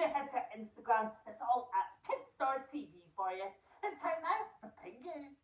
do head to Instagram. It's all at Kidstar TV for you. It's time now for Pingu.